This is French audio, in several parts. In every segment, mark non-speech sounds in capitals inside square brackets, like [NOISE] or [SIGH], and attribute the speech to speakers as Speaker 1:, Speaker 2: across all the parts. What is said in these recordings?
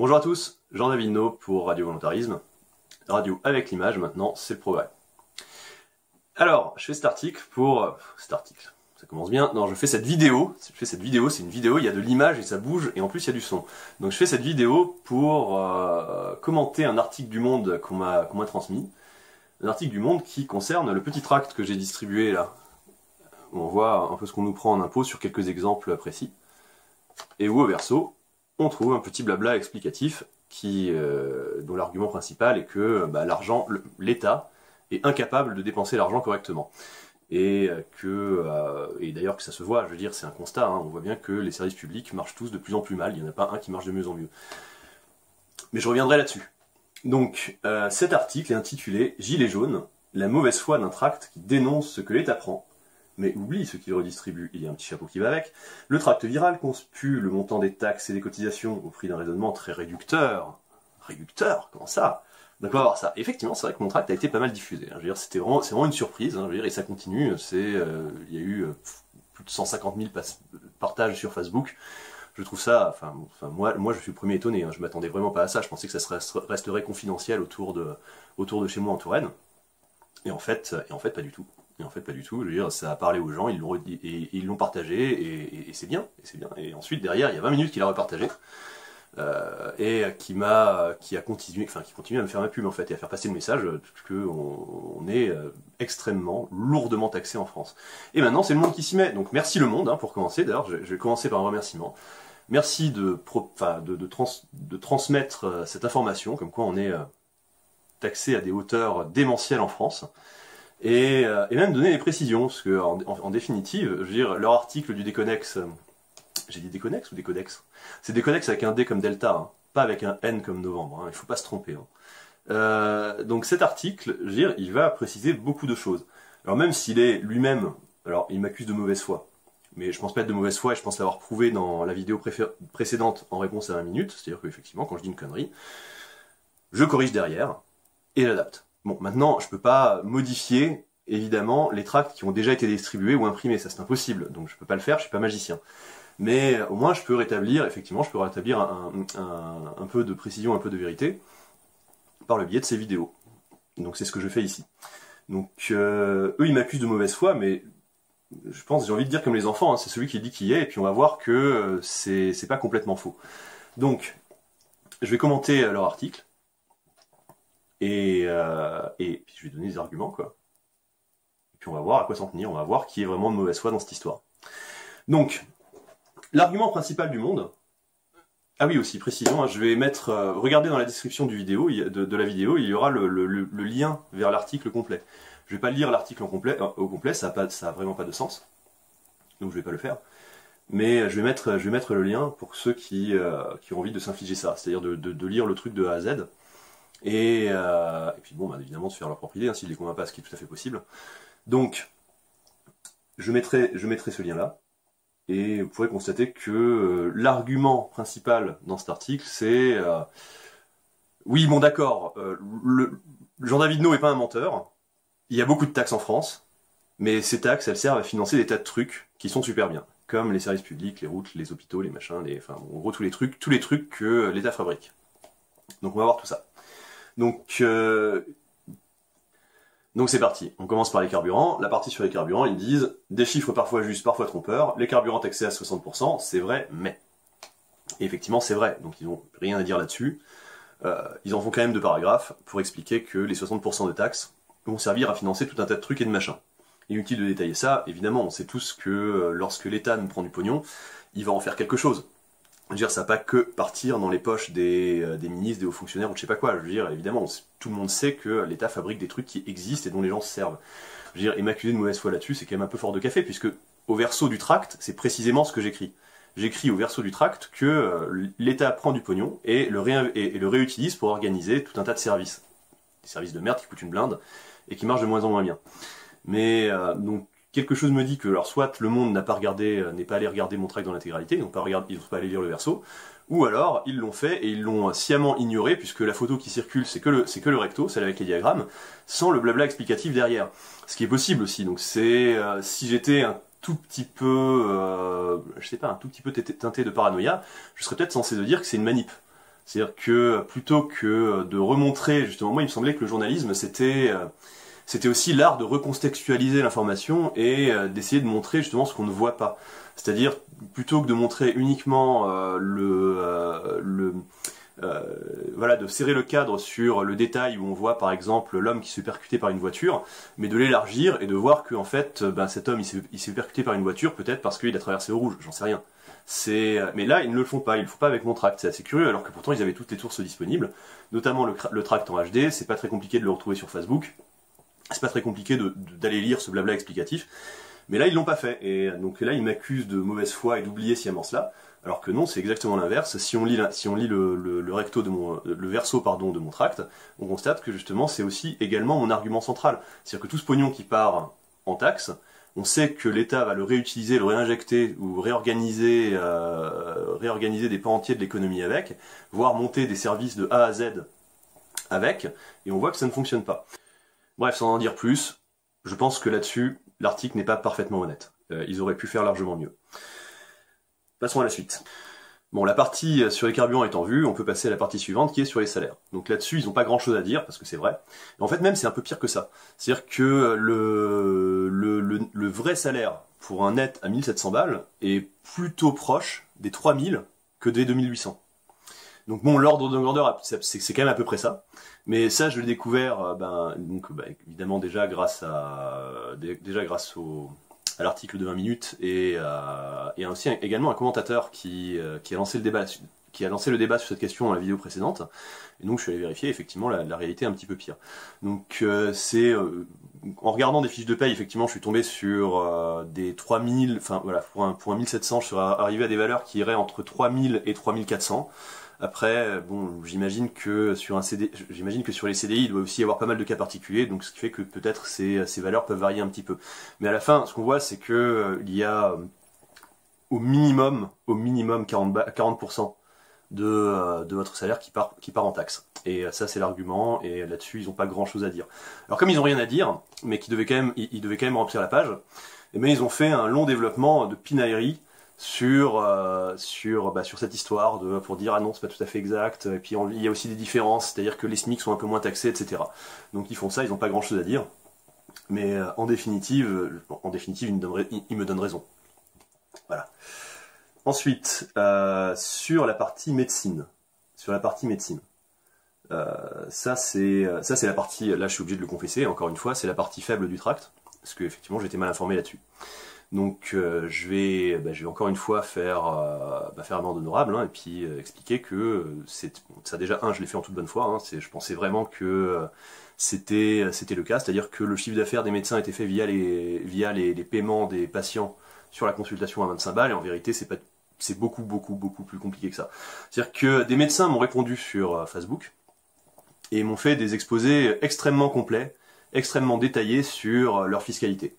Speaker 1: Bonjour à tous, Jean-David No pour Radio Volontarisme. Radio avec l'image maintenant, c'est progrès. Alors, je fais cet article pour... Cet article, ça commence bien. Non, je fais cette vidéo. Je fais cette vidéo, c'est une vidéo, il y a de l'image et ça bouge, et en plus il y a du son. Donc je fais cette vidéo pour euh, commenter un article du Monde qu'on m'a qu'on m'a transmis. Un article du Monde qui concerne le petit tract que j'ai distribué là. Où on voit un peu ce qu'on nous prend en impôt sur quelques exemples précis. Et où au verso, on trouve un petit blabla explicatif euh, dont l'argument principal est que bah, l'argent, l'État est incapable de dépenser l'argent correctement. Et euh, que, euh, et d'ailleurs que ça se voit, je veux dire, c'est un constat, hein, on voit bien que les services publics marchent tous de plus en plus mal, il n'y en a pas un qui marche de mieux en mieux. Mais je reviendrai là-dessus. Donc, cet article est intitulé Gilets jaunes, la mauvaise foi d'un tract qui dénonce ce que l'État prend, mais oublie ce qu'il redistribue, il y a un petit chapeau qui va avec. Le tract viral conspue le montant des taxes et des cotisations au prix d'un raisonnement très réducteur. Réducteur Comment ça? Donc on va voir ça. Effectivement, c'est vrai que mon tract a été pas mal diffusé. hein. C'était vraiment, c'est vraiment une surprise. hein. Et ça continue. Euh, il y a eu euh, plus de 150 000 pas- partages sur Facebook. Je trouve ça, moi, je suis le premier étonné. hein. Je m'attendais vraiment pas à ça. Je pensais que ça resterait confidentiel autour de, chez moi en Touraine. Et en fait, pas du tout. En fait, pas du tout. Je veux dire, ça a parlé aux gens, ils l'ont ils l'ont partagé, et, c'est bien, et c'est bien. Et ensuite, derrière, il y a 20 minutes qu'il a repartagé, euh, et qui m'a, qui a continué, enfin, qui continue à me faire ma pub en fait, et à faire passer le message que on, est euh, extrêmement, lourdement taxé en France. Et maintenant, c'est le monde qui s'y met. Donc, merci le monde hein, pour commencer. D'ailleurs, je, vais commencer par un remerciement. Merci de, de, de, trans- de transmettre euh, cette information, comme quoi on est euh, taxé à des hauteurs démentielles en France et, euh, et même donner des précisions, parce que en, en- en définitive, je veux dire, leur article du Déconnex, euh, j'ai dit Déconnex ou Décodex? C'est Déconnex avec un D comme Delta, hein, pas avec un N comme Novembre, hein, il faut pas se tromper. hein. Euh, donc cet article, je veux dire, il va préciser beaucoup de choses. Alors même s'il est lui-même, alors il m'accuse de mauvaise foi, mais je pense pas être de mauvaise foi, et je pense l'avoir prouvé dans la vidéo précédente en réponse à 20 minutes, c'est-à-dire qu'effectivement, quand je dis une connerie, je corrige derrière, et j'adapte. Bon, maintenant, je peux pas modifier, évidemment, les tracts qui ont déjà été distribués ou imprimés, ça c'est impossible, donc je peux pas le faire, je suis pas magicien. Mais au moins, je peux rétablir, effectivement, je peux rétablir un, peu de précision, un peu de vérité, par le biais de ces vidéos. Donc c'est ce que je fais ici. Donc euh, eux, ils m'accusent de mauvaise foi, mais je pense, j'ai envie de dire comme les enfants, hein, c'est celui qui dit qui est, et puis on va voir que euh, c'est c'est pas complètement faux. Donc, je vais commenter euh, leur article, et, euh, et puis je vais donner des arguments, quoi. Et puis on va voir à quoi s'en tenir, on va voir qui est vraiment de mauvaise foi dans cette histoire. Donc, l'argument principal du monde, ah oui aussi, précision, hein, je vais mettre, euh, regardez dans la description du vidéo, de, la vidéo, il y aura le, lien vers l'article complet. Je vais pas lire l'article euh, au complet, ça a, pas, ça a vraiment pas de sens, donc je vais pas le faire. Mais je vais mettre, le lien pour ceux qui, euh, qui ont envie de s'infliger ça, c'est-à-dire de lire le truc de A à Z. Et, euh, et puis bon, bah, évidemment, de faire leur propre idée, hein, s'ils ne les convainc pas, ce qui est tout à fait possible. Donc, je mettrai, ce lien-là. Et vous pourrez constater que euh, l'argument principal dans cet article, c'est... euh, oui, bon d'accord, Jean-David No est pas un menteur. Il y a beaucoup de taxes en France. Mais ces taxes, elles servent à financer des tas de trucs qui sont super bien. Comme les services publics, les routes, les hôpitaux, les machins, enfin, en gros, tous les trucs, tous les trucs que l'État fabrique. Donc on va voir tout ça. Donc, euh, donc c'est parti. On commence par les carburants. La partie sur les carburants, ils disent des chiffres parfois justes, parfois trompeurs. Les carburants taxés à 60%, c'est vrai, mais. Effectivement, c'est vrai. Donc ils n'ont rien à dire là-dessus. Euh, ils en font quand même deux paragraphes pour expliquer que les 60% de taxes vont servir à financer tout un tas de trucs et de machins. Inutile de détailler ça. Évidemment, on sait tous que euh, lorsque l'État nous prend du pognon, il va en faire quelque chose. Je veux dire, ça va pas que partir dans les poches des, euh, des ministres, des hauts fonctionnaires ou je sais pas quoi. Je veux dire, évidemment, tout le monde sait que l'État fabrique des trucs qui existent et dont les gens se servent. Je veux dire, et m'accuser de mauvaise foi là-dessus, c'est quand même un peu fort de café, puisque au verso du tract, c'est précisément ce que j'écris. J'écris au verso du tract que euh, l'État prend du pognon et le, et le réutilise pour organiser tout un tas de services. Des services de merde qui coûtent une blinde et qui marchent de moins en moins bien. Mais euh, donc quelque chose me dit que alors soit le monde n'a pas regardé, euh, n'est pas allé regarder mon tract dans l'intégralité, ils n'ont pas regardé, ils n'ont pas allé lire le verso, ou alors ils l'ont fait et ils l'ont sciemment ignoré puisque la photo qui circule c'est que le c'est que le recto, celle avec les diagrammes, sans le blabla explicatif derrière. Ce qui est possible aussi. Donc c'est euh, si j'étais un tout petit peu, euh, je sais pas, un tout petit peu teinté de paranoïa, je serais peut-être censé de dire que c'est une manip. C'est-à-dire que plutôt que de remontrer, justement, moi il me semblait que le journalisme c'était c'était aussi l'art de recontextualiser l'information et d'essayer de montrer justement ce qu'on ne voit pas. C'est-à-dire plutôt que de montrer uniquement le, le euh, voilà, de serrer le cadre sur le détail où on voit par exemple l'homme qui se fait percuter par une voiture, mais de l'élargir et de voir que en fait, ben, cet homme il s'est fait percuter par une voiture peut-être parce qu'il a traversé au rouge, j'en sais rien. C'est, mais là ils ne le font pas, ils le font pas avec mon tract, c'est assez curieux alors que pourtant ils avaient toutes les sources disponibles, notamment le tract en HD, c'est pas très compliqué de le retrouver sur Facebook, c'est pas très compliqué d'aller lire ce blabla explicatif. Mais là, ils l'ont pas fait. Et donc là, ils m'accusent de mauvaise foi et d'oublier sciemment cela. Alors que non, c'est exactement l'inverse. Si on lit, si on lit le, recto de mon, le verso pardon de mon tract, on constate que justement c'est aussi également mon argument central. C'est-à-dire que tout ce pognon qui part en taxe, on sait que l'État va le réutiliser, le réinjecter ou réorganiser, euh, réorganiser des pans entiers de l'économie avec, voire monter des services de A à Z avec, et on voit que ça ne fonctionne pas. Bref, sans en dire plus, je pense que là-dessus, l'article n'est pas parfaitement honnête. Euh, ils auraient pu faire largement mieux. Passons à la suite. Bon, la partie sur les carburants étant vue, on peut passer à la partie suivante qui est sur les salaires. Donc là-dessus, ils n'ont pas grand-chose à dire, parce que c'est vrai. en fait, même, c'est un peu pire que ça. C'est-à-dire que le, le, le, vrai salaire pour un net à 1700 balles est plutôt proche des 3000 que des 2800. Donc bon, l'ordre de grandeur, c'est quand même à peu près ça. Mais ça, je l'ai découvert, euh, ben, donc, bah, évidemment déjà grâce à, déjà grâce au, à l'article de 20 minutes et, euh, et aussi également un commentateur qui, euh, qui a lancé le débat qui a lancé le débat sur cette question dans la vidéo précédente. Et donc je suis allé vérifier, effectivement, la, réalité est un petit peu pire. Donc euh, c'est... en regardant des fiches de paye, effectivement, je suis tombé sur des 3000... Enfin voilà, pour un, pour un 1700, je suis arrivé à des valeurs qui iraient entre 3000 et 3400. Après, bon, j'imagine que sur un CD, j'imagine que sur les CDI, il doit aussi y avoir pas mal de cas particuliers, donc ce qui fait que peut-être ces, valeurs peuvent varier un petit peu. Mais à la fin, ce qu'on voit, c'est que euh, il y a au minimum, au minimum 40, 40% de, euh, de votre salaire qui part, en taxe. Et ça, c'est l'argument, et là-dessus, ils n'ont pas grand-chose à dire. Alors comme ils n'ont rien à dire, mais qu'ils devaient quand même, remplir la page, eh bien ils ont fait un long développement de pinaillerie sur euh, sur bah, sur cette histoire de pour dire ah non c'est pas tout à fait exact et puis il y a aussi des différences c'est-à-dire que les SMIC sont un peu moins taxés etc donc ils font ça ils n'ont pas grand chose à dire. Mais euh, en définitive en définitive ils me, me donnent raison. Voilà. Ensuite euh, sur la partie médecine. Sur la partie médecine. Ça c'est ça c'est la partie là je suis obligé de le confesser encore une fois c'est la partie faible du tract parce que effectivement j'étais mal informé là-dessus donc euh, je, vais, bah, encore une fois faire, euh, bah, faire amende honorable hein, et puis euh, expliquer que c'est ça déjà un je l'ai fait en toute bonne foi. Hein, je pensais vraiment que c'était le cas, c'est-à-dire que le chiffre d'affaires des médecins était fait via les via les, les, paiements des patients sur la consultation à 25 balles et en vérité c'est pas c'est beaucoup beaucoup beaucoup plus compliqué que ça. C'est-à-dire que des médecins m'ont répondu sur Facebook et m'ont fait des exposés extrêmement complets, extrêmement détaillés sur leur fiscalité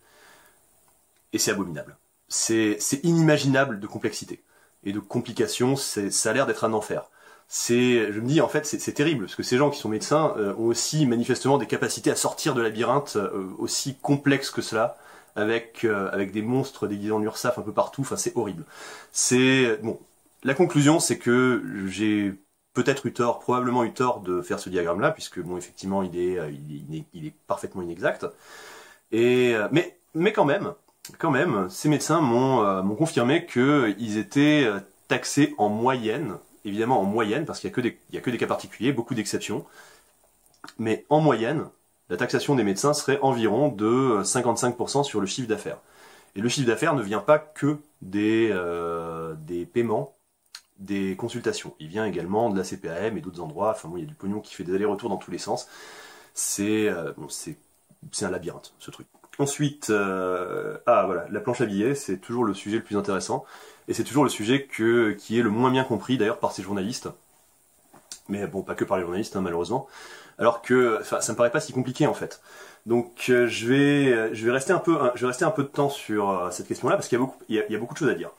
Speaker 1: et c'est abominable. C'est inimaginable de complexité et de complications, ça a l'air d'être un enfer. Je me dis en fait, c'est terrible parce que ces gens qui sont médecins euh, ont aussi manifestement des capacités à sortir de labyrinthes euh, aussi complexes que cela, avec euh, avec des monstres déguisés en URSAF un peu partout. Enfin, c'est horrible. C'est bon. La conclusion, c'est que j'ai peut-être eu tort, probablement eu tort de faire ce diagramme-là, puisque bon, effectivement, il est, il est, il est parfaitement inexact. Et mais mais quand même, quand même, ces médecins m'ont euh, confirmé qu'ils étaient euh, taxés en moyenne, évidemment en moyenne, parce qu'il n'y a, a, que des cas particuliers, beaucoup d'exceptions, mais en moyenne, la taxation des médecins serait environ de 55% sur le chiffre d'affaires. Et le chiffre d'affaires ne vient pas que des, euh, des paiements des consultations. Il vient également de la CPAM et d'autres endroits. Enfin bon, il y a du pognon qui fait des allers-retours dans tous les sens. C'est bon, c'est un labyrinthe, ce truc. Ensuite, euh, ah voilà, la planche à billets, c'est toujours le sujet le plus intéressant, et c'est toujours le sujet que, qui est le moins bien compris d'ailleurs par ces journalistes. Mais bon, pas que par les journalistes, hein, malheureusement. Alors que, ça me paraît pas si compliqué en fait. Donc euh, je vais, je vais rester un peu, je vais rester un peu de temps sur euh, cette question-là parce qu'il y a beaucoup, y a, beaucoup de choses à dire.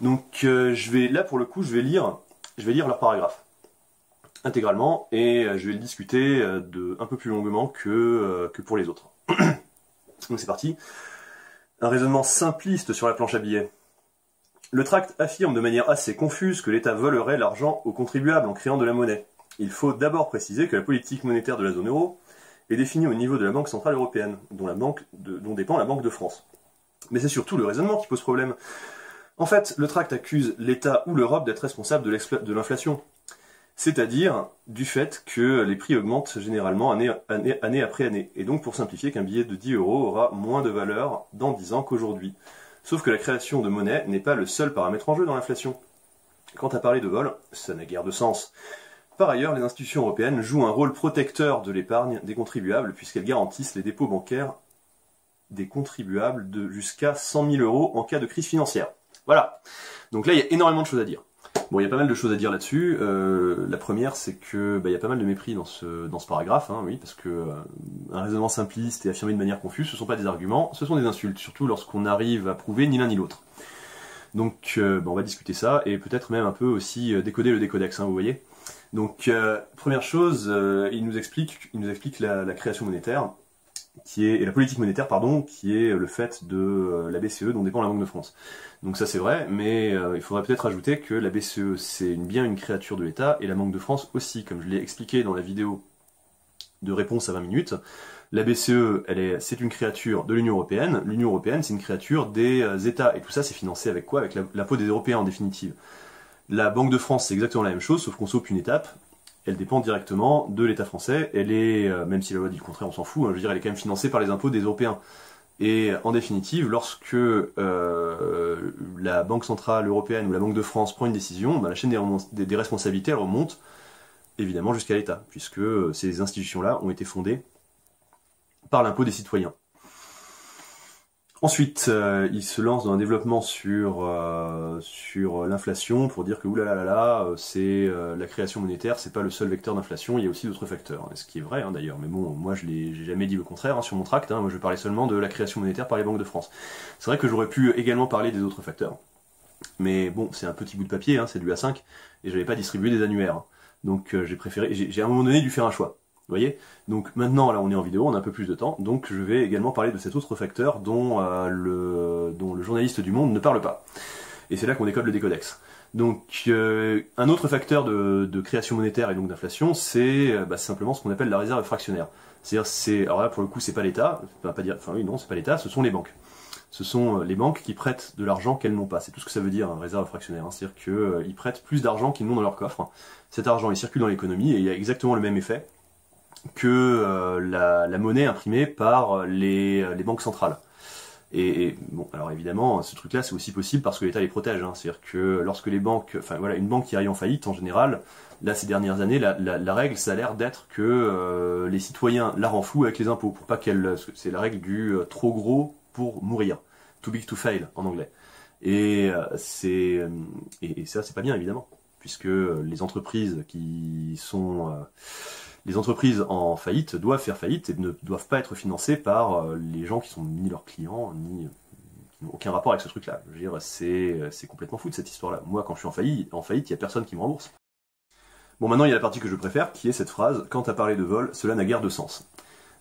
Speaker 1: Donc je vais, là pour le coup, je vais lire, je vais lire leur paragraphe intégralement et je vais le discuter de un peu plus longuement que que pour les autres. Donc c'est parti. Un raisonnement simpliste sur la planche à billets. Le tract affirme de manière assez confuse que l'État volerait l'argent aux contribuables en créant de la monnaie. Il faut d'abord préciser que la politique monétaire de la zone euro est définie au niveau de la Banque Centrale Européenne, dont, dépend la Banque de France. Mais c'est surtout le raisonnement qui pose problème. En fait, le tract accuse l'État ou l'Europe d'être responsable de l'inflation. C'est-à-dire du fait que les prix augmentent généralement année, après année. Et donc pour simplifier qu'un billet de 10 euros aura moins de valeur dans 10 ans qu'aujourd'hui. Sauf que la création de monnaie n'est pas le seul paramètre en jeu dans l'inflation. Quant à parler de vol, ça n'a guère de sens. Par ailleurs, les institutions européennes jouent un rôle protecteur de l'épargne des contribuables puisqu'elles garantissent les dépôts bancaires des contribuables de jusqu'à 100 000 euros en cas de crise financière. Voilà. Donc là, il y a énormément de choses à dire. Bon, il y a pas mal de choses à dire là-dessus. Euh, la première, c'est que bah, il y a pas mal de mépris dans ce dans ce paragraphe, hein, oui, parce que euh, un raisonnement simpliste et affirmé de manière confuse, ce sont pas des arguments, ce sont des insultes, surtout lorsqu'on arrive à prouver ni l'un ni l'autre. Donc, euh, bah, on va discuter ça et peut-être même un peu aussi décoder le décodex, hein, vous voyez. Donc, première chose, il nous explique, il nous explique la, la création monétaire et la politique monétaire, pardon, qui est le fait de euh, la BCE dont dépend la Banque de France. Donc ça c'est vrai, mais euh, il faudrait peut-être ajouter que la BCE c'est bien une créature de l'État et la Banque de France aussi, comme je l'ai expliqué dans la vidéo de réponse à 20 minutes. La BCE, elle est, c'est une créature de l'Union Européenne. L'Union Européenne, c'est une créature des euh, États. Et tout ça, c'est financé avec quoi? Avec l'impôt des Européens, en définitive. La Banque de France, c'est exactement la même chose, sauf qu'on saupe une étape elle dépend directement de l'État français. Elle est, euh, même si la loi dit le contraire, on s'en fout, hein, je veux dire, elle est quand même financée par les impôts des Européens. Et en définitive, lorsque euh, la Banque Centrale Européenne ou la Banque de France prend une décision, ben, la chaîne des, responsabilités remonte évidemment jusqu'à l'État, puisque ces institutions-là ont été fondées par l'impôt des citoyens. Ensuite, euh, il se lance dans un développement sur euh, sur l'inflation pour dire que oulala euh, c'est la création monétaire, c'est pas le seul vecteur d'inflation, il y a aussi d'autres facteurs. Ce qui est vrai hein, d'ailleurs, mais bon, moi je l'ai jamais dit le contraire hein, sur mon tract. Hein, moi je parlais seulement de la création monétaire par les banques de France. C'est vrai que j'aurais pu également parler des autres facteurs, mais bon, c'est un petit bout de papier, c'est du A5 et j'avais pas distribué des annuaires. Donc j'ai préféré, j'ai à un moment donné dû faire un choix. Vous voyez? Donc maintenant, là, on est en vidéo, on a un peu plus de temps, donc je vais également parler de cet autre facteur dont, euh, le, dont le journaliste du Monde ne parle pas. Et c'est là qu'on décode le décodex. Donc euh, un autre facteur de, création monétaire et donc d'inflation, c'est euh, bah, simplement ce qu'on appelle la réserve fractionnaire. C'est-à-dire, c'est, alors là pour le coup, c'est pas l'État, pas dire, enfin oui, non, c'est pas l'État, ce sont les banques. Ce sont les banques qui prêtent de l'argent qu'elles n'ont pas. C'est tout ce que ça veut dire, un réserve fractionnaire. Hein. C'est-à-dire qu'ils prêtent plus d'argent qu'ils n'ont dans leur coffre. Cet argent, il circule dans l'économie et il y a exactement le même effet que euh, la, monnaie imprimée par les, banques centrales. Et, bon, alors évidemment, ce truc-là, c'est aussi possible parce que l'État les protège. Hein. C'est-à-dire que lorsque les banques, enfin voilà, une banque qui arrive en faillite, en général, là ces dernières années, la, règle, ça a l'air d'être que euh, les citoyens la renflouent avec les impôts pour pas qu'elle, c'est la règle du euh, trop gros pour mourir, too big to fail en anglais. Et c'est et, et, ça, c'est pas bien évidemment, puisque les entreprises qui sont les entreprises en faillite doivent faire faillite et ne doivent pas être financées par euh, les gens qui sont ni leurs clients, ni qui n'ont aucun rapport avec ce truc-là. Je veux dire, c'est, c'est complètement fou de cette histoire-là. Moi, quand je suis en faillite, il n'y a personne qui me rembourse. Bon, maintenant, il y a la partie que je préfère, qui est cette phrase « Quand à parler de vol, cela n'a guère de sens ».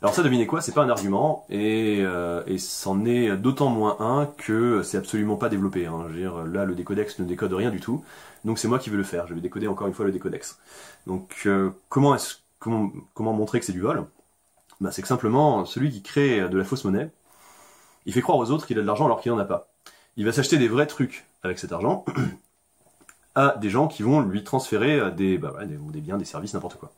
Speaker 1: Alors ça, devinez quoi, c'est pas un argument, et, euh, et c'en est d'autant moins un que c'est absolument pas développé. Hein. Je veux dire, là, le décodex ne décode rien du tout, donc c'est moi qui vais le faire. Je vais décoder encore une fois le décodex. Donc, euh, comment est-ce comment, montrer que c'est du vol? Bah, C'est que simplement, celui qui crée de la fausse monnaie, il fait croire aux autres qu'il a de l'argent alors qu'il n'en a pas. Il va s'acheter des vrais trucs avec cet argent [CLEARS THROAT] à des gens qui vont lui transférer des, bah, des, biens, des services, n'importe quoi.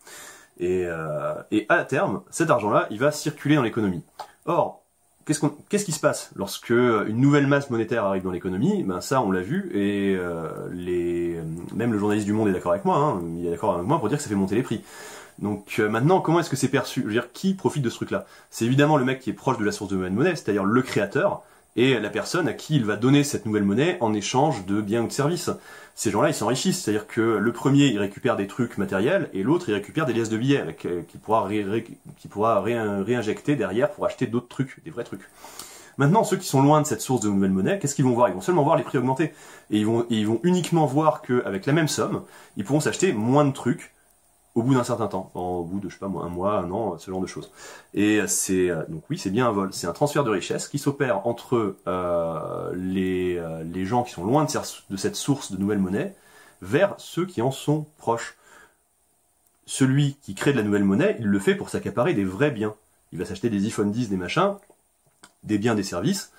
Speaker 1: Et, euh, et à terme, cet argent-là, il va circuler dans l'économie. Or, qu'est-ce, qui se passe lorsque une nouvelle masse monétaire arrive dans l'économie? Ben ça, on l'a vu, et euh, même le journaliste du Monde est d'accord avec moi. Hein, il est d'accord avec moi pour dire que ça fait monter les prix. Donc euh, maintenant, comment est-ce que c'est perçu? Je qui profite de ce truc-là? C'est évidemment le mec qui est proche de la source de nouvelle monnaie, c'est-à-dire le créateur, et la personne à qui il va donner cette nouvelle monnaie en échange de biens ou de services. Ces gens-là, ils s'enrichissent, c'est-à-dire que le premier, il récupère des trucs matériels, et l'autre, il récupère des liasses de billets euh, qu'il pourra, réinjecter derrière pour acheter d'autres trucs, des vrais trucs. Maintenant, ceux qui sont loin de cette source de nouvelle monnaie, qu'est-ce qu'ils vont voir? Ils vont seulement voir les prix augmenter. Et ils vont uniquement voir qu'avec la même somme, ils pourront s'acheter moins de trucs, au bout d'un certain temps, au bout de je sais pas moi un mois, un an, ce genre de choses. Et c'est donc oui, c'est bien un vol, c'est un transfert de richesse qui s'opère entre euh, les, euh, les gens qui sont loin de, cette source de nouvelles monnaies vers ceux qui en sont proches. Celui qui crée de la nouvelle monnaie, il le fait pour s'accaparer des vrais biens. Il va s'acheter des iPhone 10, des machins, des biens, des services,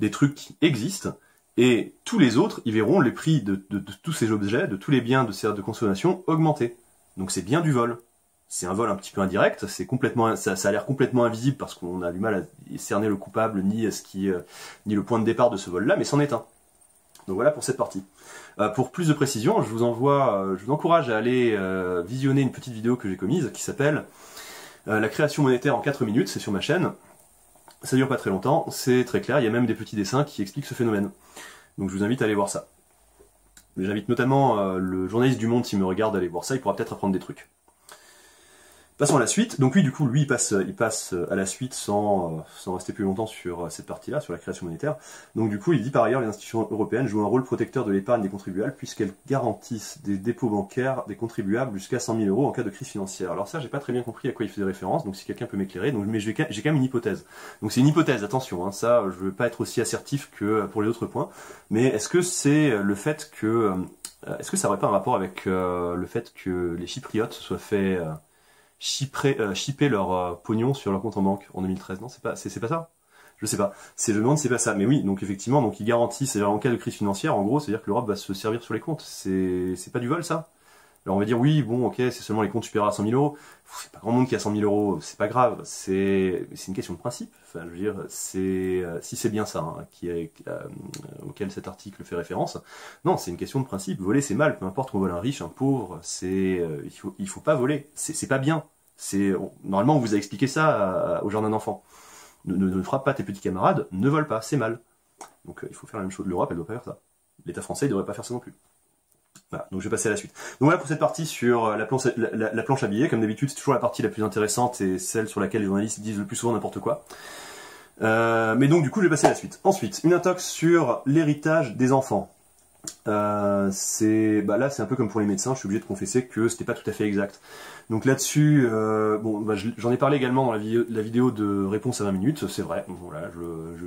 Speaker 1: des trucs qui existent, et tous les autres, ils verront les prix de, tous ces objets, de tous les biens de consommation augmenter. Donc c'est bien du vol. C'est un vol un petit peu indirect, c'est complètement, ça, a l'air complètement invisible parce qu'on a du mal à cerner le coupable ni ce qui, euh, ni le point de départ de ce vol-là, mais c'en est un. Donc voilà pour cette partie. Euh, pour plus de précision, je vous envoie, euh, je vous encourage à aller visionner une petite vidéo que j'ai commise qui s'appelle La création monétaire en 4 minutes, c'est sur ma chaîne. Ça dure pas très longtemps, c'est très clair, il y a même des petits dessins qui expliquent ce phénomène. Donc je vous invite à aller voir ça. J'invite notamment euh, le journaliste du Monde, s'il me regarde, à aller voir ça, il pourra peut-être apprendre des trucs. Passons à la suite. Donc oui, du coup, lui, il passe, il passe à la suite sans, euh, sans rester plus longtemps sur euh, cette partie-là, sur la création monétaire. Donc du coup, il dit par ailleurs, les institutions européennes jouent un rôle protecteur de l'épargne des contribuables puisqu'elles garantissent des dépôts bancaires des contribuables jusqu'à 100 000 euros en cas de crise financière. Alors ça, j'ai pas très bien compris à quoi il faisait référence, donc si quelqu'un peut m'éclairer. Donc, mais j'ai quand même une hypothèse. Donc c'est une hypothèse, attention. Hein, ça, je veux pas être aussi assertif que pour les autres points. Mais est-ce que c'est le fait que, est-ce que ça aurait pas un rapport avec le fait que les Chypriotes soient fait chipper, euh, chipper leur euh, pognon sur leur compte en banque en 2013. Non, c'est pas, c'est, pas ça. Je sais pas. C'est, je me demande c'est pas ça. Mais oui, donc effectivement, donc ils garantissent, c'est-à-dire en cas de crise financière, en gros, c'est-à-dire que l'Europe va se servir sur les comptes. C'est, c'est pas du vol, ça? Alors on va dire oui, bon, ok, c'est seulement les comptes supérieurs à 100 000 euros. C'est pas grand monde qui a 100 000 euros, c'est pas grave. C'est, une question de principe. Enfin, je veux dire, c'est euh, si c'est bien ça hein, qui est, euh, auquel cet article fait référence. Non, c'est une question de principe. Voler, c'est mal. Peu importe qu'on vole un riche, un pauvre, c'est, euh, il faut, il faut pas voler. C'est, pas bien. C'est normalement on vous a expliqué ça au genre d'un enfant. Ne, ne, frappe pas tes petits camarades, ne vole pas, c'est mal. Donc il faut faire la même chose. L'Europe, elle doit pas faire ça. L'État français, il devrait pas faire ça non plus. Voilà, donc je vais passer à la suite. Donc voilà pour cette partie sur euh, la planche, la, planche à billets. Comme d'habitude, c'est toujours la partie la plus intéressante et celle sur laquelle les journalistes disent le plus souvent n'importe quoi. Euh, mais donc du coup, je vais passer à la suite. Ensuite, une intox sur l'héritage des enfants. Euh, c'est bah là c'est un peu comme pour les médecins, je suis obligé de confesser que c'était pas tout à fait exact. Donc là-dessus, euh, bah, j'en ai parlé également dans la, vidéo, de réponse à 20 minutes, c'est vrai.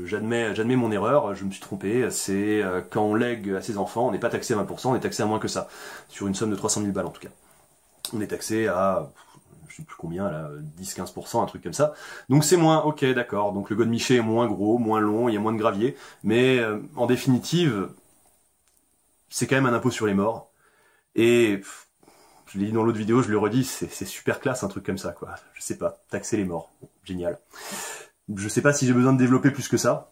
Speaker 1: J'admets, mon erreur, je me suis trompé. C'est euh, quand on lègue à ses enfants, on n'est pas taxé à 20%, on est taxé à moins que ça, sur une somme de 300 000 balles en tout cas. On est taxé à je sais plus combien là, 10-15%, un truc comme ça. Donc c'est moins, ok, d'accord. Donc le godemiché est moins gros, moins long, il y a moins de gravier, mais en définitive, c'est quand même un impôt sur les morts. Et je l'ai dit dans l'autre vidéo, je le redis, c'est super classe un truc comme ça, quoi. Je sais pas, taxer les morts, génial. Je sais pas si j'ai besoin de développer plus que ça.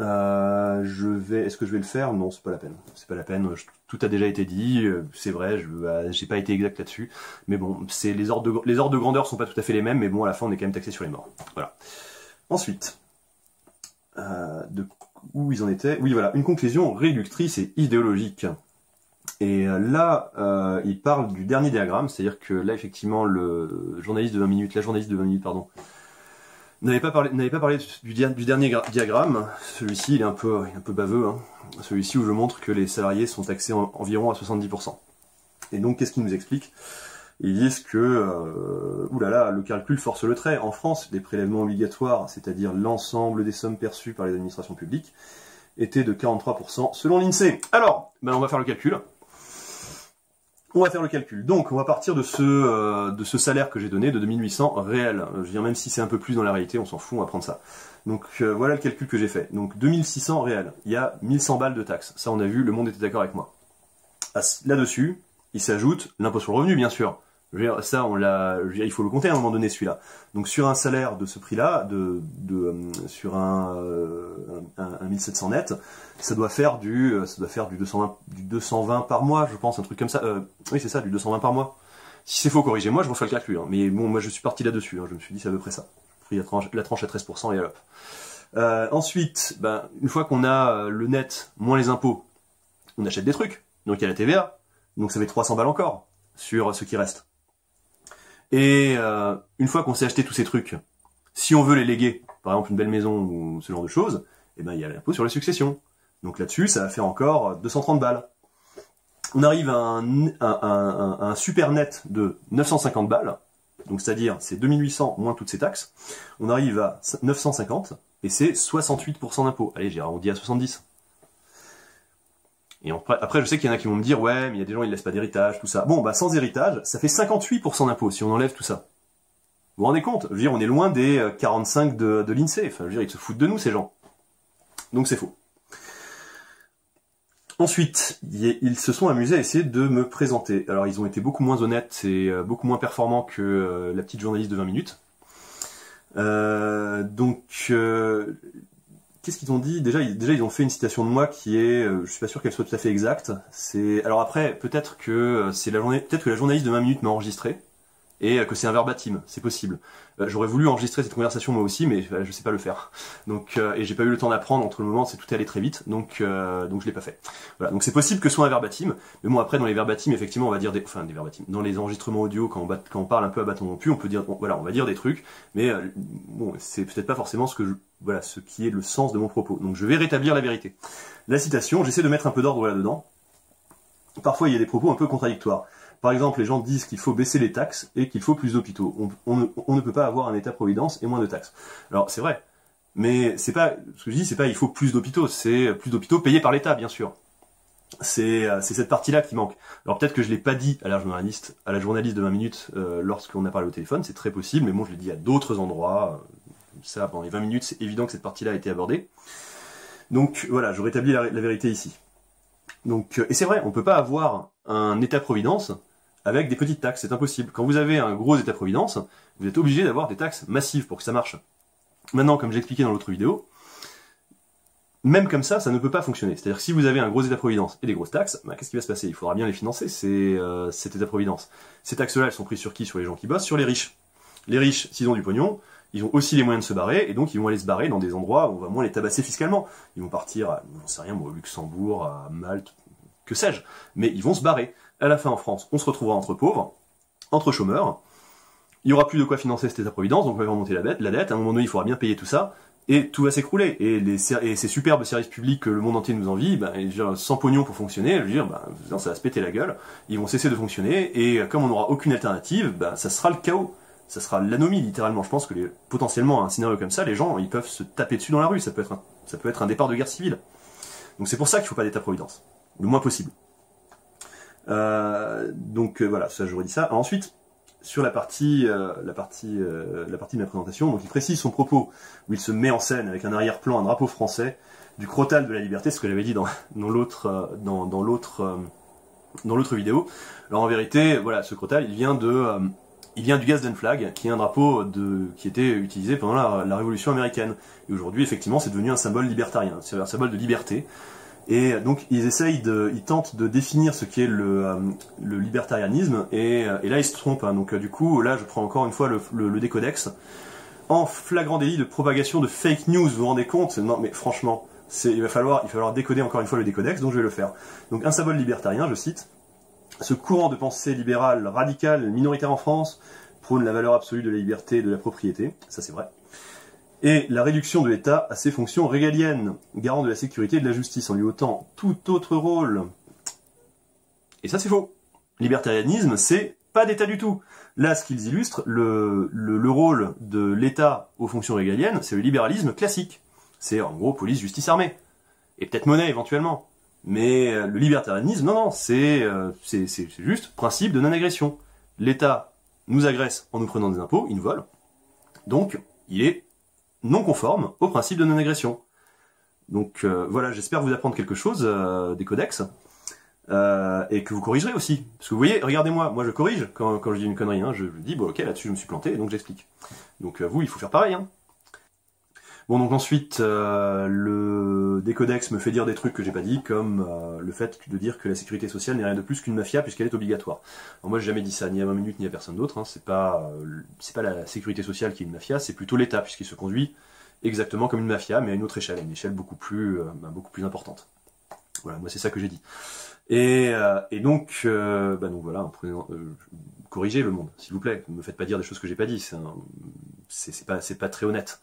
Speaker 1: Euh, je vais, est-ce que je vais le faire? Non, c'est pas la peine. C'est pas la peine. tout a déjà été dit. C'est vrai, je bah, j'ai pas été exact là-dessus. Mais bon, les ordres de les ordres de grandeur sont pas tout à fait les mêmes, mais bon, à la fin, on est quand même taxé sur les morts. Voilà. Ensuite, euh, où ils en étaient. Oui, voilà, une conclusion réductrice et idéologique. Et euh, là, euh, il parle du dernier diagramme, c'est-à-dire que là, effectivement, le journaliste de 20 minutes, la journaliste de 20 minutes, pardon, n'avait pas parlé, pas parlé du, dernier diagramme. Celui-ci, il est un peu, un peu baveux. Hein. Celui-ci où je montre que les salariés sont taxés environ à 70%. Et donc, qu'est-ce qu'il nous explique? Ils disent que, euh, oulala, le calcul force le trait. En France, les prélèvements obligatoires, c'est-à-dire l'ensemble des sommes perçues par les administrations publiques, étaient de 43% selon l'INSEE. Alors, ben on va faire le calcul. On va faire le calcul. Donc, on va partir de ce, euh, salaire que j'ai donné, de 2800 réel. Je veux dire, même si c'est un peu plus dans la réalité, on s'en fout, on va prendre ça. Donc, euh, voilà le calcul que j'ai fait. Donc, 2600 réel. Il y a 1100 balles de taxes. Ça, on a vu, le monde était d'accord avec moi. Là-dessus, il s'ajoute l'impôt sur le revenu, bien sûr ça, on l'a, il faut le compter à un moment donné celui-là. Donc sur un salaire de ce prix-là, de, de, euh, sur un, euh, un, 1700 net, ça doit faire du, euh, ça doit faire du 220, du 220 par mois, je pense, un truc comme ça. oui, c'est ça, du 220 par mois. Si c'est faux, corrigez-moi, je vous fais le calcul. Hein. Mais bon, moi je suis parti là-dessus. Hein. Je me suis dit c'est à peu près ça. Pris la tranche, la tranche à 13% et hop. Euh, ensuite, ben, une fois qu'on a le net moins les impôts, on achète des trucs. Donc il y a la TVA. Donc ça fait 300 balles encore sur ce qui reste. Et euh, une fois qu'on s'est acheté tous ces trucs, si on veut les léguer, par exemple une belle maison ou ce genre de choses, eh ben il y a l'impôt sur les successions. Donc là-dessus, ça va faire encore 230 balles. on arrive à un, un, super net de 950 balles, donc c'est-à-dire c'est 2800 moins toutes ces taxes, on arrive à 950, et c'est 68% d'impôt. Allez, j'ai arrondi à 70. Et après, je sais qu'il y en a qui vont me dire, ouais, mais il y a des gens, ils laissent pas d'héritage, tout ça. Bon, bah, sans héritage, ça fait 58% d'impôt si on enlève tout ça. Vous vous rendez compte? Je veux dire, on est loin des 45 de, de l'INSEE. Enfin, je veux dire, ils se foutent de nous, ces gens. Donc c'est faux. Ensuite, ils se sont amusés à essayer de me présenter. Alors ils ont été beaucoup moins honnêtes et euh, beaucoup moins performants que euh, la petite journaliste de 20 minutes. Euh, donc, qu'est-ce qu'ils ont dit? Déjà ils, déjà, ils ont fait une citation de moi qui est, je suis pas sûr qu'elle soit tout à fait exacte. C'est alors après, peut-être que c'est la journée, peut-être que la journaliste de 20 minutes m'a enregistré et que c'est un verbatim, c'est possible. Euh, j'aurais voulu enregistrer cette conversation moi aussi, mais je sais pas le faire. Donc euh, et j'ai pas eu le temps d'apprendre entre le moment, c'est tout allé très vite, donc euh, donc je l'ai pas fait. Voilà, donc c'est possible que ce soit un verbatim, mais bon après dans les verbatim effectivement on va dire des, enfin des verbatim, dans les enregistrements audio quand on, quand on parle un peu à bâton rompu, on peut dire voilà on va dire des trucs, mais bon c'est peut-être pas forcément ce que je, voilà ce qui est le sens de mon propos. Donc je vais rétablir la vérité. La citation, j'essaie de mettre un peu d'ordre là-dedans. Parfois il y a des propos un peu contradictoires. Par exemple, les gens disent qu'il faut baisser les taxes et qu'il faut plus d'hôpitaux. On, ne peut pas avoir un État-providence et moins de taxes. Alors c'est vrai, mais ce que je dis, c'est pas il faut plus d'hôpitaux, c'est plus d'hôpitaux payés par l'État, bien sûr. C'est cette partie-là qui manque. Alors peut-être que je l'ai pas dit à la journaliste, à la journaliste de 20 minutes euh, lorsqu'on a parlé au téléphone, c'est très possible, mais bon, je l'ai dit à d'autres endroits. Ça, pendant les 20 minutes, c'est évident que cette partie-là a été abordée. Donc voilà, je rétablis la, vérité ici. Donc, euh, et c'est vrai, on peut pas avoir un État-providence avec des petites taxes, c'est impossible. Quand vous avez un gros état-providence, vous êtes obligé d'avoir des taxes massives pour que ça marche. Maintenant, comme j'ai expliqué dans l'autre vidéo, même comme ça, ça ne peut pas fonctionner. C'est-à-dire que si vous avez un gros état-providence et des grosses taxes, bah, qu'est-ce qui va se passer? Il faudra bien les financer, euh, cet état-providence. Ces taxes-là, elles sont prises sur qui? Sur les gens qui bossent, sur les riches. Les riches, s'ils ont du pognon, ils ont aussi les moyens de se barrer, et donc ils vont aller se barrer dans des endroits où on va moins les tabasser fiscalement. Ils vont partir, à, ne sais rien, au Luxembourg, à Malte, que sais-je. Mais ils vont se barrer à la fin en France, on se retrouvera entre pauvres, entre chômeurs, il y aura plus de quoi financer cet état-providence, donc on va remonter la dette, la dette, à un moment donné il faudra bien payer tout ça, et tout va s'écrouler. Et, ces superbes services publics que le monde entier nous envie, ben, sans pognon pour fonctionner, ben, ça va se péter la gueule, ils vont cesser de fonctionner, et comme on n'aura aucune alternative, ben, ça sera le chaos. Ça sera l'anomie, littéralement. Je pense que les, potentiellement, un scénario comme ça, les gens, ils peuvent se taper dessus dans la rue. Ça peut être un, départ de guerre civile. Donc c'est pour ça qu'il faut pas d'état-providence. Le moins possible. Euh, donc euh, voilà, ça j'aurais dit ça. ensuite, sur la partie, euh, la partie, la partie de ma présentation, donc il précise son propos où il se met en scène avec un arrière-plan, un drapeau français, du crotal de la liberté, ce que j'avais dit dans, l'autre, dans, l'autre, dans vidéo. Alors en vérité, voilà, ce crotal, il vient de, il vient du Gadsden Flag, qui est un drapeau qui était utilisé pendant la, Révolution américaine. Et aujourd'hui, effectivement, c'est devenu un symbole libertarien, c'est un symbole de liberté. Et donc ils tentent de définir ce qu'est le, euh, le libertarianisme, et, euh, et, là ils se trompent. Hein. Donc euh, du coup, là je prends encore une fois le, décodex. En flagrant délit de propagation de fake news, vous vous rendez compte? Non mais franchement, il va falloir décoder encore une fois le décodex, donc je vais le faire. Donc un symbole libertarien, je cite, ce courant de pensée libérale, radical, minoritaire en France, prône la valeur absolue de la liberté et de la propriété, ça c'est vrai et la réduction de l'État à ses fonctions régaliennes, garant de la sécurité et de la justice, en lui ôtant tout autre rôle. Et ça c'est faux. Libertarianisme, c'est pas d'État du tout. Là, ce qu'ils illustrent, le, le, rôle de l'État aux fonctions régaliennes, c'est le libéralisme classique. C'est en gros police, justice, armée. Et peut-être monnaie éventuellement. Mais euh, le libertarianisme, non, non, c'est euh, c'est juste principe de non-agression. L'État nous agresse en nous prenant des impôts, il nous vole. Donc, il est non conforme au principe de non-agression. Donc euh, voilà, j'espère vous apprendre quelque chose des codex. Et que vous corrigerez aussi. Parce que vous voyez, regardez-moi, moi je corrige quand, quand je dis une connerie, hein, je, dis, bon ok, là-dessus je me suis planté, donc j'explique. Donc vous, il faut faire pareil. Hein. Bon, donc ensuite, euh, le décodex me fait dire des trucs que j'ai pas dit, comme euh, le fait de dire que la sécurité sociale n'est rien de plus qu'une mafia puisqu'elle est obligatoire. Alors moi, j'ai jamais dit ça, ni à 20 minutes, ni à personne d'autre. Hein. C'est pas, euh, c'est pas la sécurité sociale qui est une mafia, c'est plutôt l'État puisqu'il se conduit exactement comme une mafia, mais à une autre échelle, à une échelle beaucoup plus, bah, beaucoup plus importante. Voilà, moi c'est ça que j'ai dit. Et, et donc, bah donc voilà, corrigez le monde, s'il vous plaît. Ne me faites pas dire des choses que j'ai pas dit. C'est pas, c'est pas très honnête.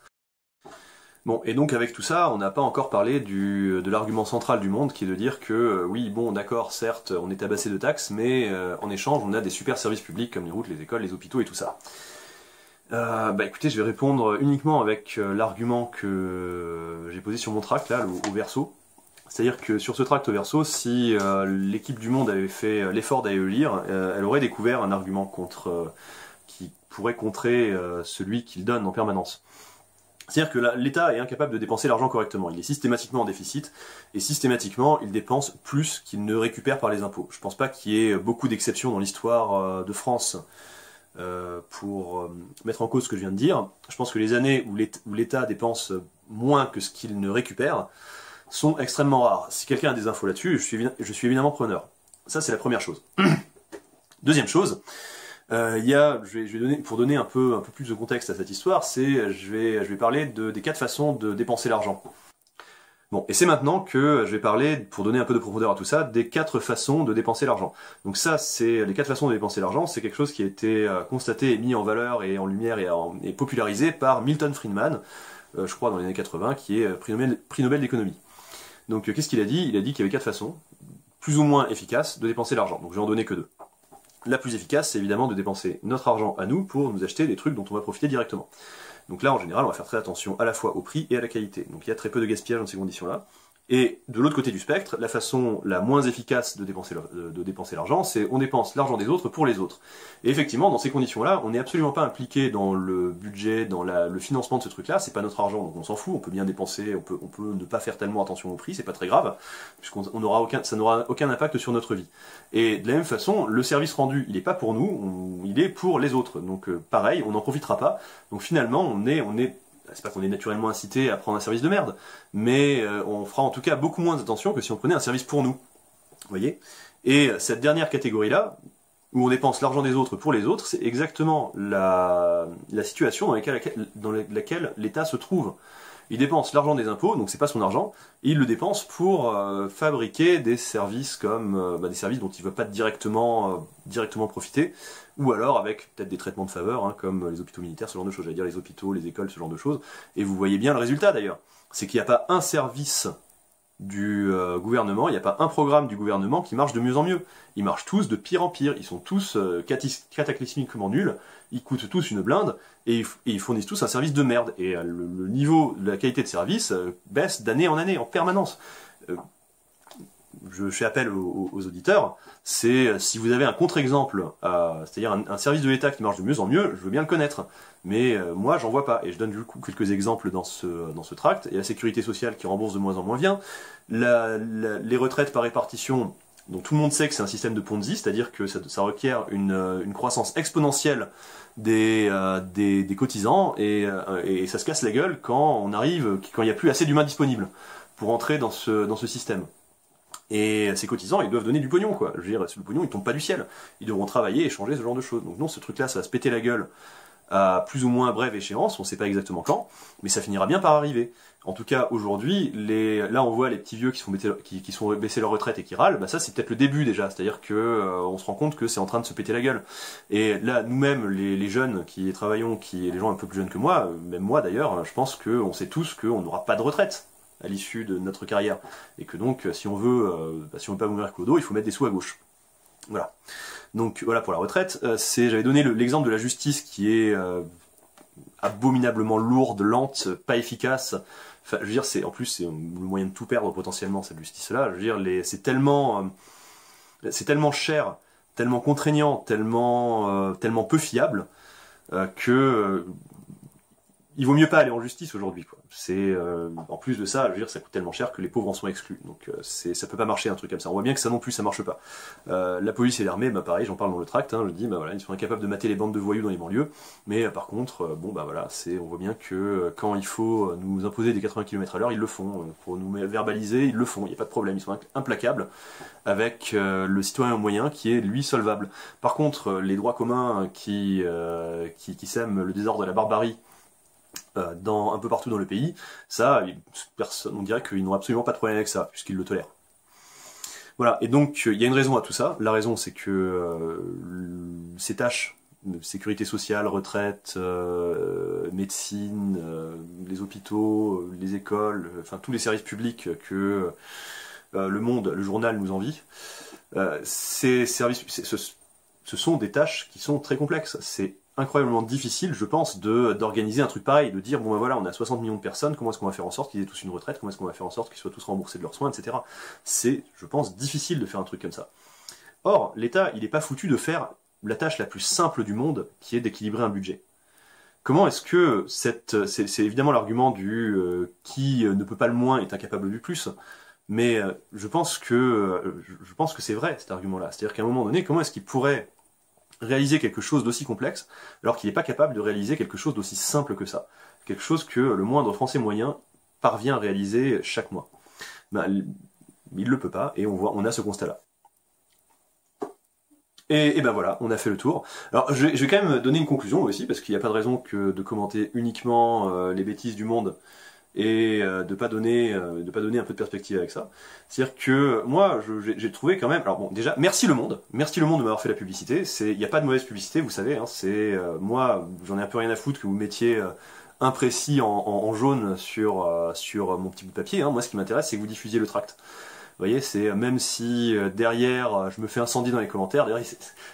Speaker 1: Bon, et donc avec tout ça, on n'a pas encore parlé du, de l'argument central du monde, qui est de dire que euh, oui, bon, d'accord, certes, on est tabassé de taxes, mais euh, en échange, on a des super services publics comme les routes, les écoles, les hôpitaux et tout ça. Euh, bah écoutez, je vais répondre uniquement avec l'argument que j'ai posé sur mon tract, là, au, verso. C'est-à-dire que sur ce tract au verso, si l'équipe du monde avait fait l'effort d'aller le lire, elle aurait découvert un argument contre qui pourrait contrer celui qu'il donne en permanence. C'est-à-dire que l'État est incapable de dépenser l'argent correctement. Il est systématiquement en déficit et systématiquement il dépense plus qu'il ne récupère par les impôts. Je ne pense pas qu'il y ait beaucoup d'exceptions dans l'histoire euh, de France euh, pour euh, mettre en cause ce que je viens de dire. Je pense que les années où l'État dépense moins que ce qu'il ne récupère sont extrêmement rares. Si quelqu'un a des infos là-dessus, je suis, je suis évidemment preneur. Ça c'est la première chose. [CLEARS THROAT] Deuxième chose, il y a, je vais, je vais, donner, pour donner un peu, un peu plus de contexte à cette histoire, c'est, je vais, je vais parler de, des quatre façons de dépenser l'argent. Bon, et c'est maintenant que je vais parler, pour donner un peu de profondeur à tout ça, des quatre façons de dépenser l'argent. Donc ça, c'est les quatre façons de dépenser l'argent, c'est quelque chose qui a été euh, constaté et mis en valeur et en lumière et, popularisé par Milton Friedman, euh, je crois dans les années 80, qui est prix Nobel d'économie. Donc qu'est-ce qu'il a dit? Il a dit qu'il y avait quatre façons, plus ou moins efficaces, de dépenser l'argent. Donc je vais en donner que deux. La plus efficace, c'est évidemment de dépenser notre argent à nous pour nous acheter des trucs dont on va profiter directement. Donc là, en général, on va faire très attention à la fois au prix et à la qualité. Donc il y a très peu de gaspillage dans ces conditions-là. Et de l'autre côté du spectre, la façon la moins efficace de dépenser, de dépenser l'argent, c'est on dépense l'argent des autres pour les autres. Et effectivement, dans ces conditions-là, on n'est absolument pas impliqué dans le budget, dans le financement de ce truc-là. C'est pas notre argent, donc on s'en fout. On peut bien dépenser, on peut, on peut ne pas faire tellement attention au prix, c'est pas très grave, puisqu'on aura aucun, ça n'aura aucun impact sur notre vie. Et de la même façon, le service rendu, il n'est pas pour nous, il est pour les autres. Donc euh, pareil, on n'en profitera pas. Donc finalement, on est, on est c'est pas qu'on est naturellement incité à prendre un service de merde, mais euh, on fera en tout cas beaucoup moins attention que si on prenait un service pour nous. Vous voyez? Et cette dernière catégorie-là, où on dépense l'argent des autres pour les autres, c'est exactement la, situation dans laquelle l'État se trouve il dépense l'argent des impôts, donc c'est pas son argent, il le dépense pour euh, fabriquer des services comme euh, bah, des services dont il veut pas directement, euh, directement profiter, ou alors avec peut-être des traitements de faveur, hein, comme les hôpitaux militaires, ce genre de choses, j'allais dire les hôpitaux, les écoles, ce genre de choses. Et vous voyez bien le résultat d'ailleurs, c'est qu'il n'y a pas un service du gouvernement, il n'y a pas un programme du gouvernement qui marche de mieux en mieux. Ils marchent tous de pire en pire, ils sont tous cataclysmiquement nuls, ils coûtent tous une blinde et, ils fournissent tous un service de merde. Et euh, le, niveau de la qualité de service euh, baisse d'année en année, en permanence. Euh, je fais appel aux, auditeurs, c'est si vous avez un contre-exemple, c'est-à-dire un, service de l'État qui marche de mieux en mieux, je veux bien le connaître. Mais moi, j'en vois pas. Et je donne du coup quelques exemples dans ce, dans ce tract. Et la sécurité sociale qui rembourse de moins en moins bien. les retraites par répartition, donc tout le monde sait que c'est un système de Ponzi, c'est-à-dire que ça, requiert une, croissance exponentielle euh, des, des, cotisants euh, et, ça se casse la gueule quand on arrive, quand il n'y a plus assez d'humains disponibles pour entrer dans ce, dans ce système. Et ces cotisants, ils doivent donner du pognon, quoi. Je veux dire, le pognon, il tombe pas du ciel. Ils devront travailler et changer ce genre de choses. Donc non, ce truc-là, ça va se péter la gueule à plus ou moins brève échéance, on ne sait pas exactement quand, mais ça finira bien par arriver. En tout cas, aujourd'hui, les... là on voit les petits vieux qui sont, qui, qui baissés leur retraite et qui râlent, bah ça c'est peut-être le début déjà, c'est-à-dire que euh, on se rend compte que c'est en train de se péter la gueule. Et là, nous-mêmes, les, les, jeunes qui travaillons, qui les gens un peu plus jeunes que moi, même moi d'ailleurs, je pense qu'on sait tous qu'on n'aura pas de retraite à l'issue de notre carrière, et que donc si on veut, euh, bah, si on veut pas mourir clodo, il faut mettre des sous à gauche. Voilà. Donc voilà pour la retraite. Euh, j'avais donné l'exemple de la justice qui est euh, abominablement lourde, lente, pas efficace. Je veux dire, en plus c'est le moyen de tout perdre potentiellement cette justice-là. Je veux dire, c'est tellement, euh, c'est tellement cher, tellement contraignant, tellement, tellement peu fiable que il vaut mieux pas aller en justice aujourd'hui. C'est euh, en plus de ça, je veux dire, ça coûte tellement cher que les pauvres en sont exclus. Donc euh, c'est, ça peut pas marcher un truc comme ça. On voit bien que ça non plus, ça marche pas. Euh, la police et l'armée, bah pareil, j'en parle dans le tract. Hein, je dis, bah voilà, ils sont incapables de mater les bandes de voyous dans les banlieues. Mais par contre, bon bah voilà, c'est, on voit bien que quand il faut nous imposer des 80 km à l'heure, ils le font. Pour nous verbaliser, ils le font. Il n'y a pas de problème. Ils sont implacables avec le citoyen moyen qui est lui solvable. Par contre, les droits communs qui qui, qui sèment le désordre de la barbarie euh, dans, un peu partout dans le pays, ça, on dirait qu'ils n'ont absolument pas de problème avec ça, puisqu'ils le tolèrent. Voilà, et donc il y a une raison à tout ça. La raison, c'est que euh, ces tâches sécurité sociale, retraite, médecine, les hôpitaux, les écoles, enfin tous les services publics que le monde, le journal nous envie. ces services, ce sont des tâches qui sont très complexes. C'est incroyablement difficile, je pense, de d'organiser un truc pareil, de dire bon ben voilà, on a 60 millions de personnes, comment est-ce qu'on va faire en sorte qu'ils aient tous une retraite, comment est-ce qu'on va faire en sorte qu'ils soient tous remboursés de leurs soins, etc. C'est, je pense, difficile de faire un truc comme ça. Or, l'État, il n'est pas foutu de faire la tâche la plus simple du monde, qui est d'équilibrer un budget. Comment est-ce que cette, c'est évidemment l'argument du euh, qui ne peut pas le moins est incapable du plus, mais euh, je pense que euh, je pense que c'est vrai cet argument-là. C'est-à-dire qu'à un moment donné, comment est-ce qu'il pourrait réaliser quelque chose d'aussi complexe alors qu'il n'est pas capable de réaliser quelque chose d'aussi simple que ça. Quelque chose que le moindre français moyen parvient à réaliser chaque mois. Ben, il ne le peut pas et on voit, on a ce constat-là. Et, ben voilà, on a fait le tour. Alors je, vais quand même donner une conclusion aussi, parce qu'il n'y a pas de raison que de commenter uniquement euh, les bêtises du monde et euh, de pas donner euh, de pas donner un peu de perspective avec ça. C'est-à-dire que moi j'ai trouvé quand même alors bon déjà merci le monde, merci le monde de m'avoir fait la publicité, c'est il n'y a pas de mauvaise publicité, vous savez hein, c'est euh, moi j'en ai un peu rien à foutre que vous mettiez imprécis en, en, jaune sur sur mon petit bout de papier hein. moi ce qui m'intéresse c'est que vous diffusiez le tract. Vous voyez, c'est même si derrière je me fais incendier dans les commentaires, derrière,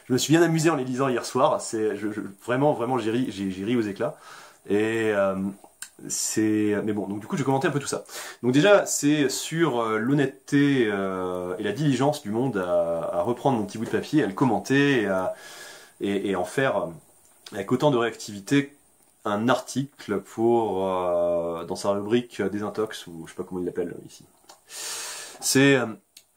Speaker 1: je me suis bien amusé en les lisant hier soir. C'est vraiment vraiment j'ai ri, ri aux éclats. Et c'est mais bon donc du coup je vais commenter un peu tout ça. Donc déjà c'est sur euh, l'honnêteté euh, et la diligence du monde à, reprendre mon petit bout de papier à le commenter et, à, et, en faire euh, avec autant de réactivité un article pour dans sa rubrique désintox ou je sais pas comment il l'appelle ici. C'est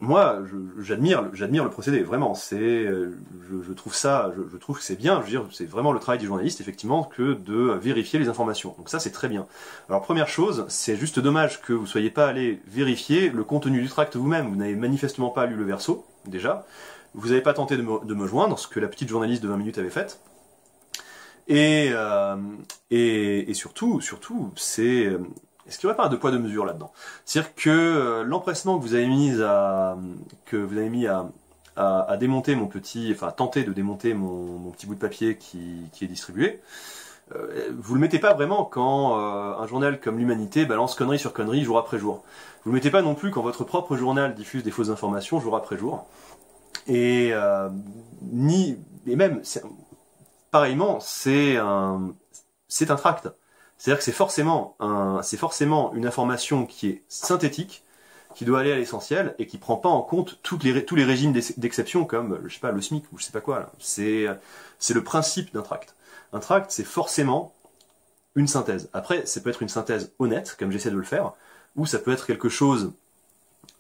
Speaker 1: moi, j'admire, j'admire le procédé. Vraiment, c'est, euh, je, trouve ça, je, trouve que c'est bien. Je veux dire, c'est vraiment le travail du journaliste, effectivement, que de vérifier les informations. Donc ça, c'est très bien. Alors première chose, c'est juste dommage que vous soyez pas allé vérifier le contenu du tract vous-même. Vous n'avez manifestement pas lu le verso déjà. Vous n'avez pas tenté de me, joindre, ce que la petite journaliste de 20 minutes avait fait. Et, euh, et, et, surtout, surtout, c'est est-ce qu'il n'y aurait pas deux poids deux mesures là-dedans? C'est-à-dire que euh, l'empressement que vous avez mis à que vous avez mis à, à, démonter mon petit, enfin tenter de démonter mon, petit bout de papier qui, qui est distribué, euh, vous le mettez pas vraiment quand euh, un journal comme l'Humanité balance connerie sur connerie jour après jour. Vous le mettez pas non plus quand votre propre journal diffuse des fausses informations jour après jour. Et ni et même pareillement, c'est un c'est un tract. C'est-à-dire que c'est forcément, un, forcément une information qui est synthétique, qui doit aller à l'essentiel et qui prend pas en compte toutes les, tous les régimes d'exception comme, je sais pas, le SMIC ou je sais pas quoi. C'est, c'est le principe d'un tract. Un tract, c'est forcément une synthèse. Après, ça peut être une synthèse honnête, comme j'essaie de le faire, ou ça peut être quelque chose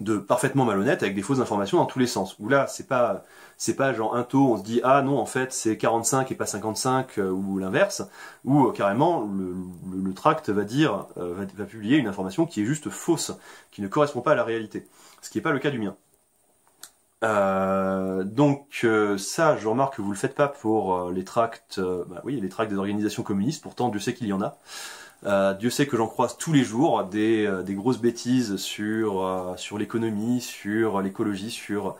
Speaker 1: de parfaitement malhonnête avec des fausses informations dans tous les sens. Où là, c'est pas c'est pas genre un taux, on se dit ah non en fait c'est 45 et pas 55 euh, ou l'inverse, ou euh, carrément le, tract va dire euh, va, publier une information qui est juste fausse, qui ne correspond pas à la réalité, ce qui n'est pas le cas du mien. donc ça, je remarque que vous le faites pas pour les tracts, bah oui, les tracts des organisations communistes. Pourtant, Dieu sait qu'il y en a. Euh, Dieu sait que j'en croise tous les jours des, euh, des grosses bêtises sur, euh, sur l'économie, sur l'écologie, sur,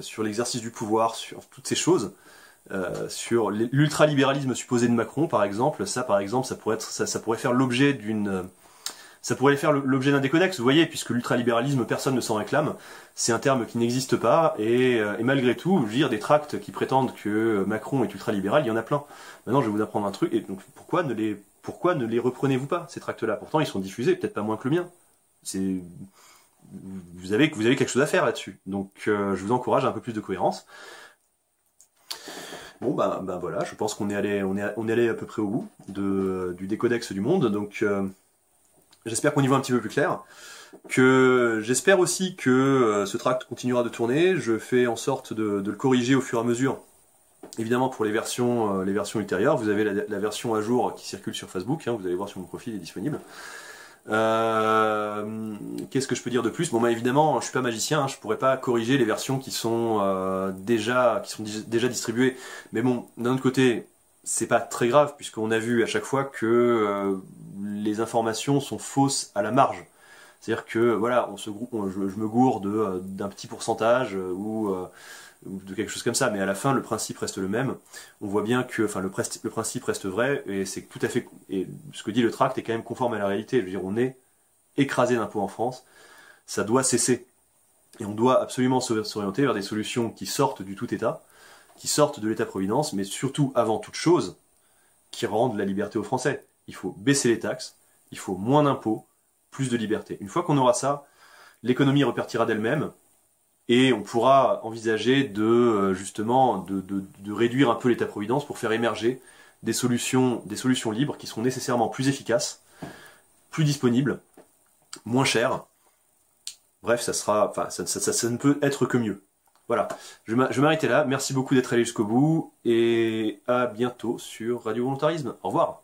Speaker 1: sur l'exercice du pouvoir, sur toutes ces choses. sur l'ultralibéralisme supposé de Macron, par exemple, ça, par exemple, ça pourrait être, ça, pourrait faire l'objet d'une, ça pourrait faire l'objet d'un déconnexe, vous voyez, puisque l'ultralibéralisme, personne ne s'en réclame. C'est un terme qui n'existe pas, et, et, malgré tout, je des tracts qui prétendent que Macron est ultralibéral, il y en a plein. Maintenant, je vais vous apprendre un truc, et donc pourquoi ne les pourquoi ne les reprenez-vous pas, ces tracts-là? Pourtant, ils sont diffusés, peut-être pas moins que le mien. C'est vous avez, quelque chose à faire là-dessus. Donc, euh, je vous encourage à un peu plus de cohérence. Bon, ben, voilà, je pense qu'on est allé, à peu près au bout du décodex du monde. Donc, euh, j'espère qu'on y voit un petit peu plus clair. J'espère aussi que euh, ce tract continuera de tourner. Je fais en sorte de le corriger au fur et à mesure Évidemment, pour les versions, euh, les versions ultérieures, vous avez la, version à jour qui circule sur Facebook. Hein, vous allez voir sur mon profil, il est disponible. Euh, qu'est-ce que je peux dire de plus? Bon, bah évidemment, je suis pas magicien, hein, je pourrais pas corriger les versions qui sont euh, déjà, qui sont déjà distribuées. Mais bon, d'un autre côté, c'est pas très grave puisqu'on a vu à chaque fois que les informations sont fausses à la marge. C'est-à-dire que voilà, on se, je, me gourde d'un petit pourcentage ou de quelque chose comme ça, mais à la fin le principe reste le même. On voit bien que, enfin le, le principe reste vrai et c'est tout à fait et ce que dit le tract est quand même conforme à la réalité. Je veux dire, on est écrasé d'impôts en France, ça doit cesser et on doit absolument s'orienter vers des solutions qui sortent du tout État, qui sortent de l'État-providence, mais surtout avant toute chose, qui rendent la liberté aux Français. Il faut baisser les taxes, il faut moins d'impôts, plus de liberté. Une fois qu'on aura ça, l'économie repartira d'elle-même et on pourra envisager de euh, justement de, réduire un peu l'État-providence pour faire émerger des solutions, des solutions libres qui seront nécessairement plus efficaces, plus disponibles, moins chères. Bref, ça sera, enfin, ça, ne peut être que mieux. Voilà, je vais m'arrêter là. Merci beaucoup d'être allé jusqu'au bout et à bientôt sur Radio Volontarisme. Au revoir.